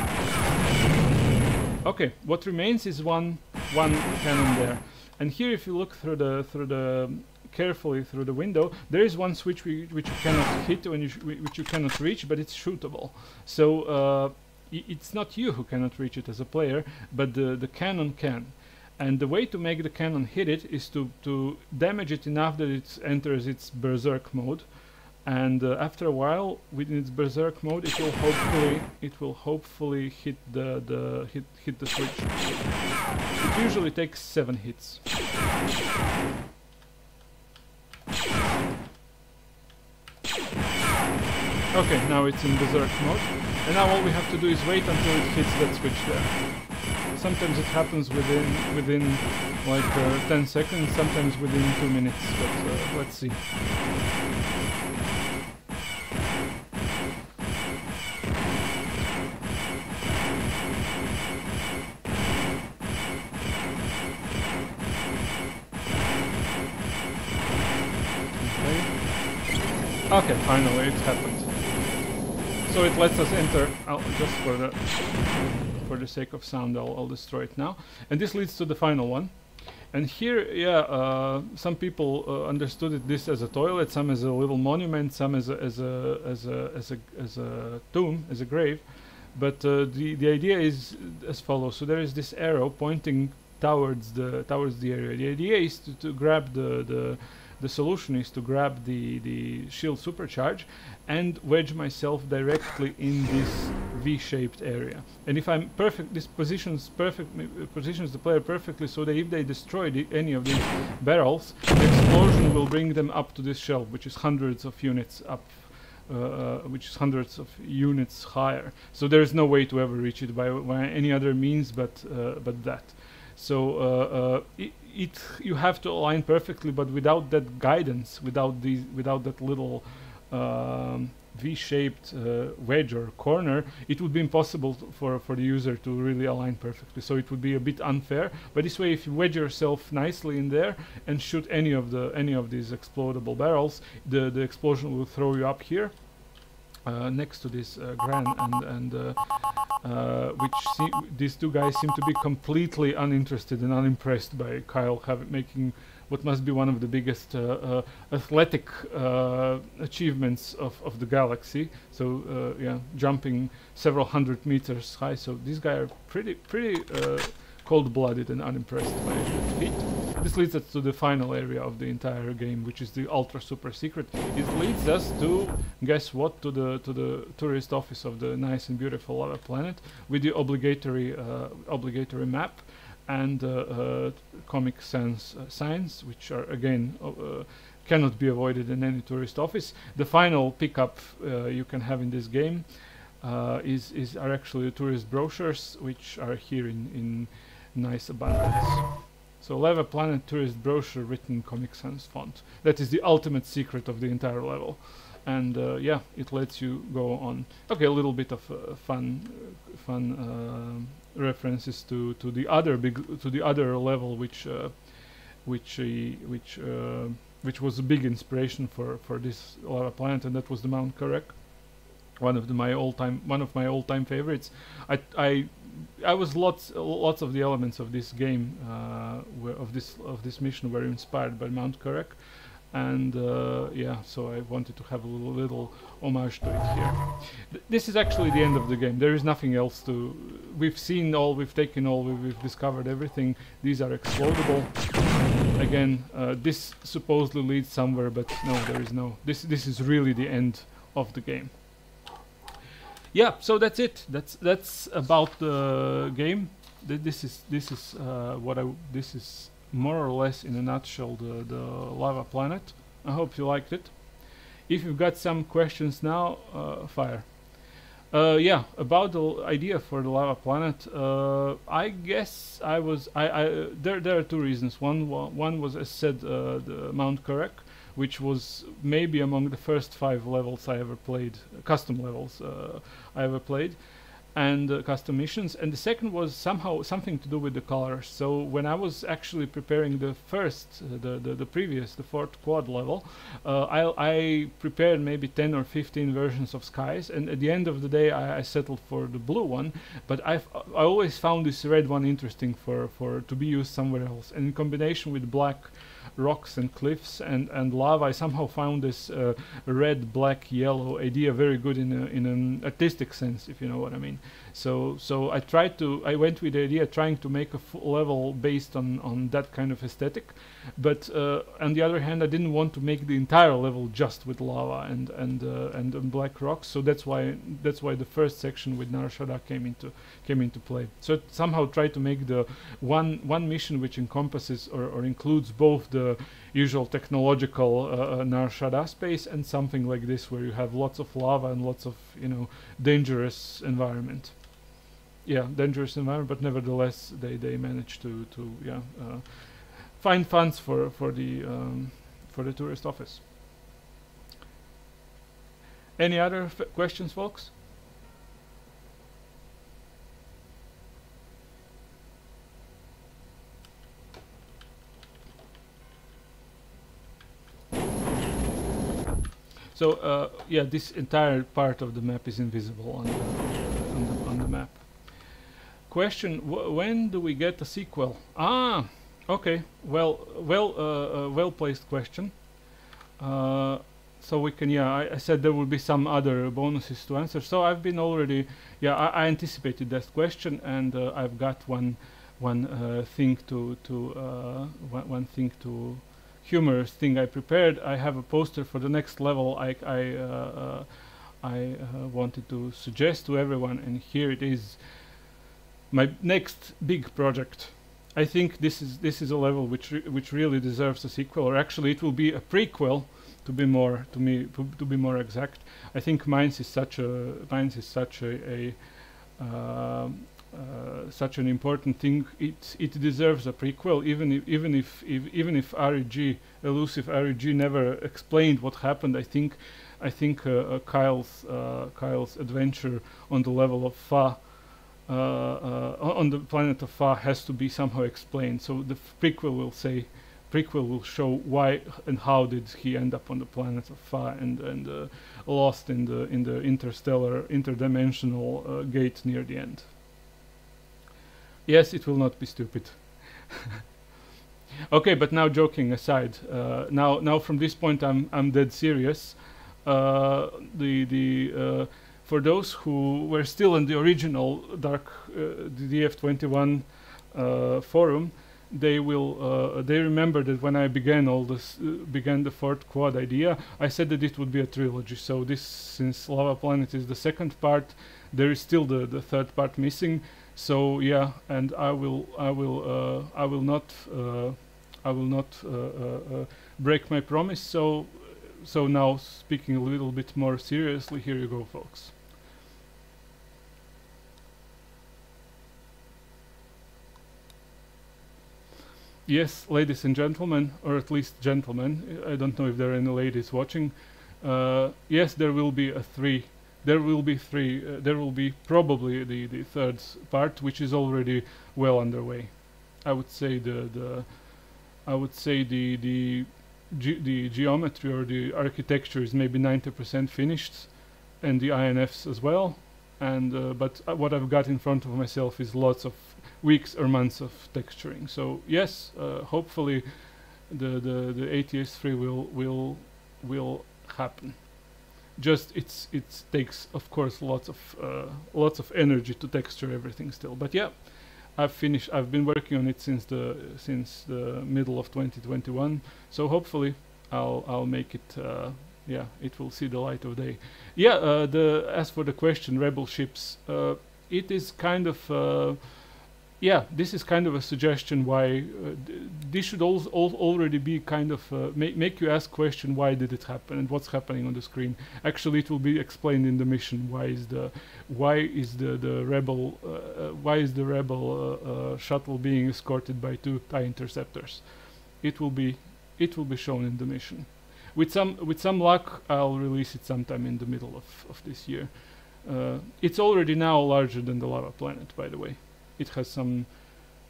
Okay, what remains is one one cannon there. And here if you look through the through the carefully through the window, there is one switch we, which you cannot hit when you which you cannot reach, but it's shootable. So uh, it's not you who cannot reach it as a player, but the the cannon can. And the way to make the cannon hit it is to to damage it enough that it enters its berserk mode and uh, after a while within its berserk mode it will hopefully it will hopefully hit the the hit hit the switch. It usually takes seven hits. Okay now it's in berserk mode. And now all we have to do is wait until it hits that switch there. Sometimes it happens within within like uh, 10 seconds sometimes within 2 minutes but uh, let's see Okay, finally it happened. So it lets us enter, I'll, just for the for the sake of sound I'll, I'll, destroy it now. And this leads to the final one. And here, yeah, uh, some people uh, understood it, this as a toilet, some as a little monument, some as a, as a, as a, as a, as a tomb, as a grave. But uh, the, the idea is as follows. So there is this arrow pointing towards the, towards the area. The idea is to, to grab the, the the solution is to grab the, the shield supercharge and wedge myself directly in this V-shaped area. And if I'm perfect, this positions perfect positions the player perfectly so that if they destroy the, any of these barrels, the explosion will bring them up to this shelf, which is hundreds of units up. Uh, uh, which is hundreds of units higher. So there is no way to ever reach it by, by any other means but uh, but that. So uh, uh, it, you have to align perfectly, but without that guidance, without these, without that little um, V-shaped uh, wedge or corner, it would be impossible for for the user to really align perfectly. So it would be a bit unfair. But this way, if you wedge yourself nicely in there and shoot any of the any of these explodable barrels, the the explosion will throw you up here. Uh, next to this uh, Gran and and uh, uh, which these two guys seem to be completely uninterested and unimpressed by Kyle having making what must be one of the biggest uh, uh, athletic achievements of, of the galaxy. So yeah, jumping several hundred meters high. So these guys are pretty pretty cold-blooded and unimpressed by feat. This leads us to the final area of the entire game, which is the ultra super secret. It leads us to, guess what, to the to the tourist office of the nice and beautiful lava planet with the obligatory uh, obligatory map and uh, uh, Comic Sans uh, signs, which are again cannot be avoided in any tourist office. The final pickup you can have in this game is is are actually the tourist brochures, which are here in in nice abundance. So Lava Planet Tourist Brochure written Comic Sans font. That is the ultimate secret of the entire level. And uh, yeah, it lets you go on. Okay, a little bit of uh, fun, uh, fun references to to the other big to the other level, which uh, which which which was a big inspiration for for this Lava Planet, and that was the Mount Korek one of the, my all-time one of my all-time favorites. I I I was lots lots of the elements of this game uh, of this of this mission were inspired by Mount Korek, and uh, yeah, so I wanted to have a little, little homage to it here. Th this is actually the end of the game. There is nothing else to. We've seen all, we've taken all, we've, we've discovered everything. These are explodable. Again, uh, this supposedly leads somewhere, but no, there is no. This this is really the end of the game yeah, so that's it. That's that's about the game. Th this is this is uh, what I this is more or less in a nutshell the the lava planet. I hope you liked it. If you've got some questions now, uh, fire. Uh, yeah, about the idea for the lava planet. Uh, I guess I was I, I there there are two reasons. One one was as said uh, the Mount Korek which was maybe among the first five levels I ever played, custom levels uh, I ever played, and uh, custom missions. And the second was somehow something to do with the colors. So when I was actually preparing the first, uh, the, the, the previous, the fourth quad level, uh, I, I prepared maybe 10 or 15 versions of skies, and at the end of the day I, I settled for the blue one. But I've I always found this red one interesting for for to be used somewhere else, and in combination with black rocks and cliffs and, and lava. I somehow found this uh, red, black, yellow idea very good in, a, in an artistic sense, if you know what I mean. So so I tried to I went with the idea trying to make a full level based on on that kind of aesthetic, but uh, on the other hand I didn't want to make the entire level just with lava and and uh, and, black rocks. So that's why that's why the first section with Nar Shaddaa came into came into play. So somehow try to make the one one mission which encompasses or, or includes both the usual technological uh, uh, Nar Shaddaa space and something like this where you have lots of lava and lots of you know dangerous environment yeah, dangerous environment, but nevertheless, they they manage to to yeah uh, find funds for for the um, for the tourist office. Any other questions, folks? So uh, yeah, this entire part of the map is invisible on the, question when do we get a sequel? Ah okay. Well well uh, uh, well placed question. Uh, so we can yeah I, I, said there will be some other bonuses to answer. So I've been already yeah I, I anticipated that question and uh, I've got one one uh, thing to to uh, one, one thing to humorous thing I prepared. I have a poster for the next level I, I I uh, wanted to suggest to everyone, and here it is. My next big project. I think this is this is a level which re which really deserves a sequel, or actually it will be a prequel, to be more to me to, be more exact. I think Mines is such a Mainz is such a, a um, uh, such an important thing. It it deserves a prequel, even if even if, if even if REG elusive REG never explained what happened. I think I think uh, uh, Kyle's uh, Kyle's adventure on the level of Fa. Uh, uh, on the planet of Fa has to be somehow explained. So the prequel will say, prequel will show why and how did he end up on the planet of Fa and and uh, lost in the in the interstellar interdimensional gate near the end. Yes, it will not be stupid. okay, but now joking aside, uh, now now from this point I'm I'm dead serious. Uh, the the uh, for those who were still in the original Dark uh, DF21 uh, forum, they will uh, they remember that when I began all this began the fourth quad idea, I said that it would be a trilogy. So this since Lava Planet is the second part, there is still the the third part missing. So yeah and i will i will uh, i will not uh, i will not uh, uh, uh, break my promise. So so now speaking a little bit more seriously here you go folks yes ladies and gentlemen or at least gentlemen i don't know if there are any ladies watching uh, yes there will be a three there will be three. Uh, there will be probably the the third part, which is already well underway. I would say the the I would say the the ge the geometry or the architecture is maybe 90% finished, and the INFs as well. And uh, but uh, what I've got in front of myself is lots of weeks or months of texturing. So yes, uh, hopefully the the the ATS3 will will will happen. Just it's it takes of course lots of uh, lots of energy to texture everything still. But yeah I've finished I've been working on it since the since the middle of 2021 so hopefully I'll I'll make it uh, yeah it will see the light of day. Yeah uh, the as for the question rebel ships uh, it is kind of uh, yeah, this is kind of a suggestion why uh, this should al already be kind of uh, make make you ask question why did it happen and what's happening on the screen. Actually, it will be explained in the mission why is the why is the the rebel uh, uh why is the rebel uh, uh, shuttle being escorted by two tie interceptors. It will be it will be shown in the mission. With some with some luck, I'll release it sometime in the middle of of this year. it's already now larger than the lava planet, by the way it has some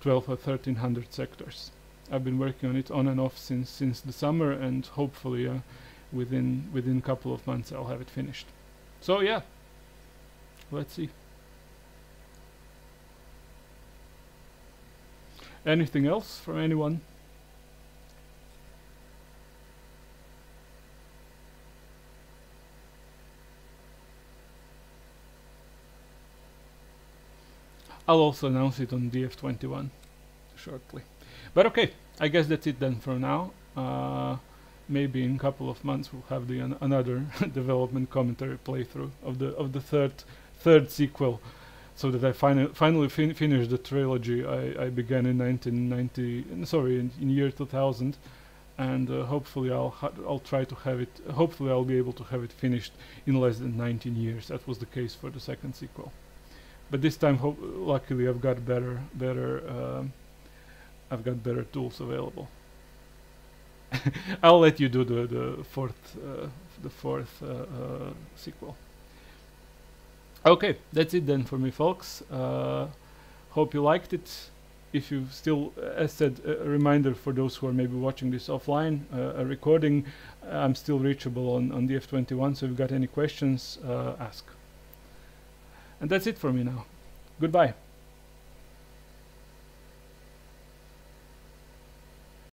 12 or 1300 sectors. I've been working on it on and off since since the summer, and hopefully uh, within within a couple of months I'll have it finished. So yeah, let's see. Anything else from anyone? I'll also announce it on DF21 shortly. But okay, I guess that's it then for now. Uh, maybe in a couple of months we'll have the an another development commentary playthrough of the of the third third sequel, so that I finally finally fin finish the trilogy I, I began in 1990. Sorry, in, in year 2000, and uh, hopefully I'll I'll try to have it. Hopefully I'll be able to have it finished in less than 19 years. That was the case for the second sequel but this time luckily I've got better better uh, I've got better tools available. I'll let you do the the fourth uh, the fourth uh, uh, sequel. Okay that's it then for me folks. Uh, hope you liked it. If you still as said a reminder for those who are maybe watching this offline a recording I'm still reachable on on DF21 so if you've got any questions ask and that's it for me now. Goodbye.